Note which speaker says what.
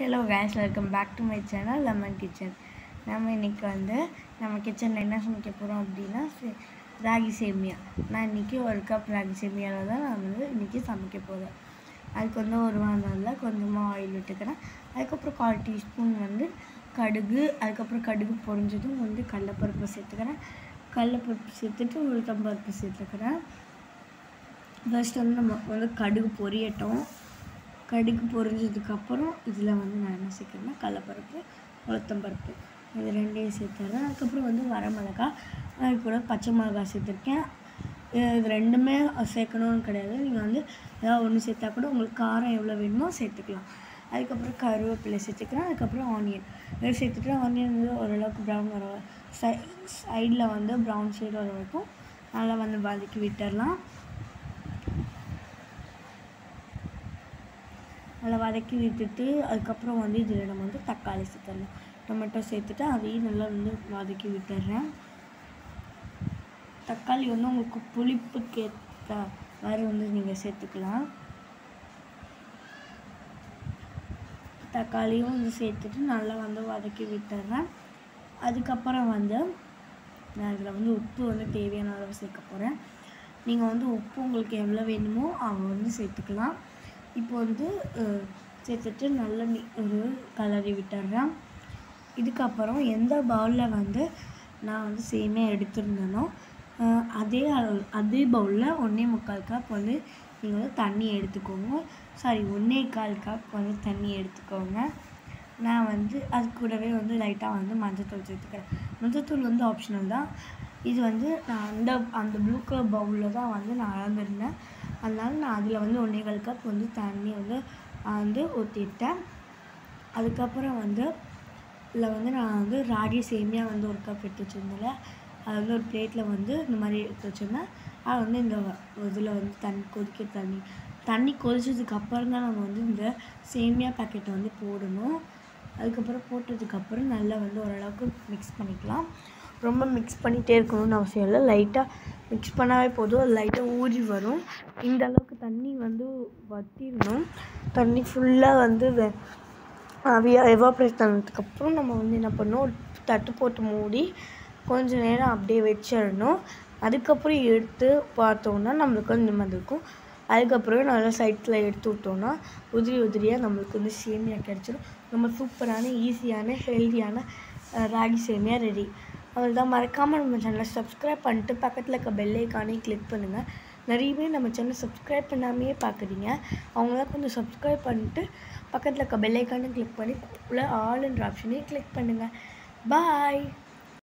Speaker 1: Hello guys welcome back to my channel lemon kitchen நம்ம இன்றைக்கி வந்து நம்ம கிச்சனில் என்ன சமைக்க போகிறோம் அப்படின்னா சே- ராகி சேமியா. நான் இன்றைக்கி ஒரு கப் ராகி சேமியாவில் தான் நான் வந்து இன்றைக்கி சமைக்க போகிறேன் அதுக்கு வந்து ஒரு வானலில் கொஞ்சமாக ஆயில் விட்டுக்கிறேன். அதுக்கப்புறம் கால் டீஸ்பூன் வந்து கடுகு அதுக்கப்புறம் கடுகு பொரிஞ்சதும் வந்து கடலப்பருப்பு சேர்த்துக்கிறேன். கடலப்பருப்பு சேர்த்துட்டு உளுத்தம்பருப்பு சேர்த்துக்கிறேன். ஃபர்ஸ்ட் வந்து நம்ம வந்து கடுகு பொரியட்டும். கடுகு பொரிஞ்சதுக்கப்புறம் இதில் வந்து நான் என்ன சேர்க்குறேன்னா கடலப்பருப்பு உளுத்தம்பருப்பு இது ரெண்டையும் சேர்த்துறேன். அதுக்கப்புறம் வந்து வரமிளகா அது கூட பச்சை மிளகா சேர்த்துருக்கேன். இது ரெண்டுமே சேர்க்கணும்னு கிடையாது. நீங்கள் வந்து ஏதாவது ஒன்று சேர்த்தா கூட உங்களுக்கு காரம் எவ்வளோ வேணுமோ சேர்த்துக்கலாம். அதுக்கப்புறம் கருவேப்பிலை சேர்த்துக்கிறேன். அதுக்கப்புறம் ஆனியன். இதை சேர்த்துட்டு ஆனியன் வந்து ஓரளவுக்கு ப்ரௌன் வர சை சைடில் வந்து ப்ரௌன் ஷேட் வர வரைக்கும் நல்லா வந்து வதக்கி விட்டுடலாம். நல்லா வதக்கி விட்டுட்டு அதுக்கப்புறம் வந்து இதில் நம்ம வந்து தக்காளி சேர்த்துடலாம். டொமேட்டோ சேர்த்துட்டு அதையும் நல்லா வந்து வதக்கி விட்டுடுறேன் தக்காளி வந்து உங்களுக்கு புளிப்புக்கு ஏற்ற மாதிரி வந்து நீங்கள் சேர்த்துக்கலாம். தக்காளியும் வந்து சேர்த்துட்டு நல்லா வந்து வதக்கி விட்டுடுறேன் அதுக்கப்புறம் வந்து நான் இதில் வந்து உப்பு வந்து தேவையான அளவு சேர்க்க போகிறேன் நீங்கள் வந்து உப்பு உங்களுக்கு எவ்வளோ வேணுமோ அவங்க வந்து சேர்த்துக்கலாம். இப்போ வந்து சேர்த்துட்டு நல்லா நீ ஒரு கலரி விட்டுடுறேன் இதுக்கப்புறம் எந்த பவுலில் வந்து நான் வந்து சேமியாக எடுத்திருந்தேனோ அதே அளவு அதே பவுலில் ஒன்றே முக்கால் கப் வந்து நீங்கள் வந்து தண்ணி எடுத்துக்கோங்க. சாரி ஒன்றே கால் கப் வந்து தண்ணி எடுத்துக்கோங்க. நான் வந்து அது கூடவே வந்து லைட்டாக வந்து மஞ்சத்தூள் சேர்த்துக்கிறேன். மஞ்சத்தூள் வந்து ஆப்ஷனல் தான். இது வந்து நான் அந்த அந்த ப்ளூ கலர் பவுலில் தான் வந்து நான் அளந்திருந்தேன். அதனால் நான் அதில் வந்து ஒன்றேகால் கப் வந்து தண்ணி வந்து வந்து ஊற்றிட்டேன் அதுக்கப்புறம் வந்து இதில் வந்து நான் வந்து ராகி சேமியா வந்து ஒரு கப் எடுத்து வச்சுருந்தேன்ல. அது வந்து ஒரு பிளேட்டில் வந்து இந்த மாதிரி எடுத்து வச்சுருந்தேன். அது வந்து இந்த இதில் வந்து தண்ணி கொதிக்க தண்ணி தண்ணி கொதிச்சதுக்கப்புறம் தான் நம்ம வந்து இந்த சேமியா பாக்கெட்டை வந்து போடணும். அதுக்கப்புறம் போட்டதுக்கப்புறம் நல்லா வந்து ஓரளவுக்கு மிக்ஸ் பண்ணிக்கலாம். ரொம்ப மிக்ஸ் பண்ணிகிட்டே இருக்கணும்னு அவசியம் இல்லை. லைட்டாக மிக்ஸ் பண்ணாவே போதும். அது லைட்டாக ஊறி வரும். இந்த அளவுக்கு தண்ணி வந்து வற்றிடணும் தண்ணி ஃபுல்லாக வந்து வெ- ஆவியாக எவாப்ரேட் பண்ணதுக்கப்புறம் நம்ம வந்து என்ன பண்ணணும்? ஒரு தட்டு போட்டு மூடி கொஞ்சம் நேரம் அப்படியே வச்சிடணும். அதுக்கப்புறம் எடுத்து பார்த்தோம்னா நம்மளுக்கு வந்து நிம்மதி இருக்கும். அதுக்கப்புறம் நல்லா சைட்டில் எடுத்து விட்டோம்னா உதிரி உதிரியாக நம்மளுக்கு வந்து சேமியா கிடச்சிடும் நம்ம சூப்பரான ஈஸியான ஹெல்தியான ராகி சேமியா ரெடி அவள் தான் மறக்காமல் நம்ம சேனலை சப்ஸ்கிரைப் பண்ணிட்டு பக்கத்தில் இருக்க பெல்லைக்கானே கிளிக் பண்ணுங்கள் நிறைய பேர் நம்ம சேனல் சப்ஸ்கிரைப் பண்ணாமையே பார்க்குறீங்க அவங்களாம் கொஞ்சம் சப்ஸ்கிரைப் பண்ணிட்டு பக்கத்தில் இருக்க பெல்லைக்கானே கிளிக் பண்ணி உள்ள ஆளுன்ற ஆப்ஷனையும் கிளிக் பண்ணுங்கள் பாய்